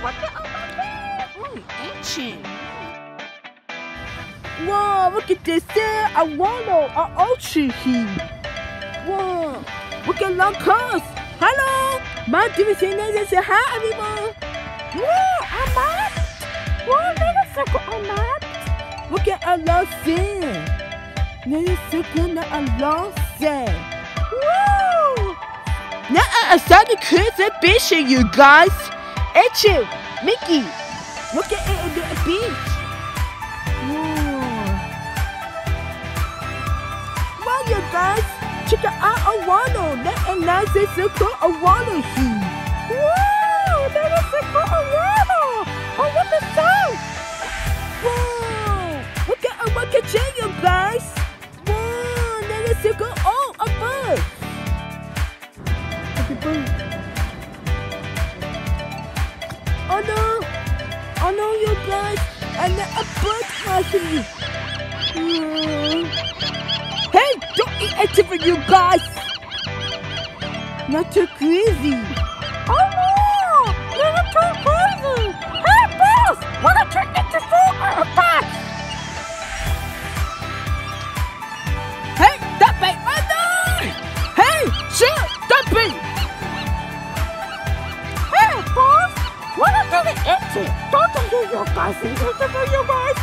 What the oh my god? Ooh, ancient. Wow, look at this there. I wanna a ocean here. Wow, look at long coast. Hello, my division is say hi everyone. Yeah, I'm up. Wow, little circle, I'm up. Look at a long sand. Little circle, not a long sand. Woo! Now I the kids ambition, you guys. You, Mickey. Look at it on the beach. Hmm. Whoa. Well, you guys, check out Awano. That a nice circle Awano here. Wow, little circle, Awano. Oh, what the sound? Whoa! Look at a rocket chain, you guys. Whoa! That is circle. Oh, a bird. Oh no, you guys! And a bird. Hmm. Hey, don't eat anything, you guys! Not too crazy. Oh no, little too crazy. Hey, boss, wanna turn into food or a box? Hey, stop it! Oh no! Hey, shoot! Stop it! Hey, boss, wanna do the itchy? Don't do your guys, don't your guys.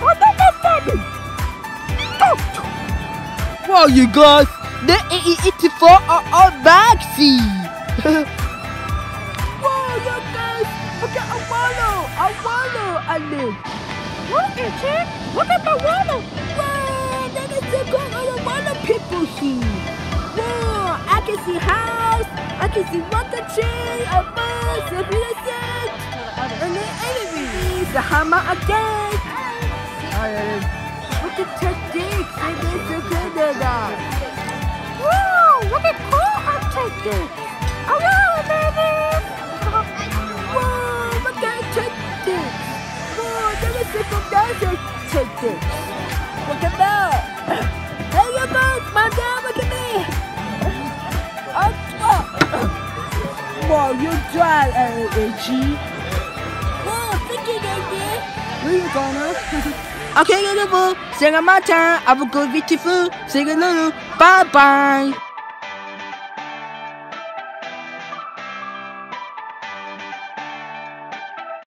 What the funny? Wow, you guys! The AE84 are all maxi! wow, you guys! Look at Awalo! Awalo! I live! Look at it. Look at the water. See house! I can see rocket chain, a bus, a innocent, and the enemies! The hammer again! Look at techniques! And this is Canada! Wow, look at cool architecture. Hello, baby. Whoa, look at techniques! Whoa, that is the commander techniques! You dry, uh, AG! Whoa, thank you, baby! Where you gonna? okay, little boo, sing my turn. I will go beautiful. Sing a little. Bye bye.